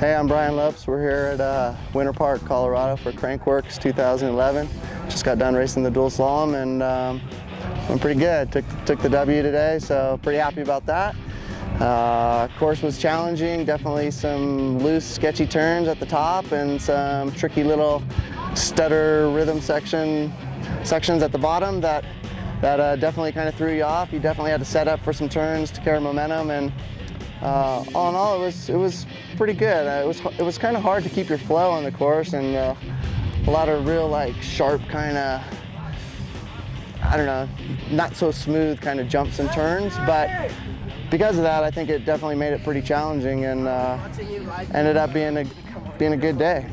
Brian Lopes. We're here at uh, Winter Park, Colorado for Crankworx 2011. Just got done racing the dual slalom and um, went pretty good. Took, took the W today, so pretty happy about that. Uh, course was challenging, definitely some loose, sketchy turns at the top and some tricky little stutter rhythm section sections at the bottom that that uh, definitely kind of threw you off. You definitely had to set up for some turns to carry momentum and uh, all in all, it was it was pretty good. Uh, it was it was kind of hard to keep your flow on the course, and uh, a lot of real like sharp kind of I don't know, not so smooth kind of jumps and turns, but because of that, I think it definitely made it pretty challenging and uh, ended up being a being a good day.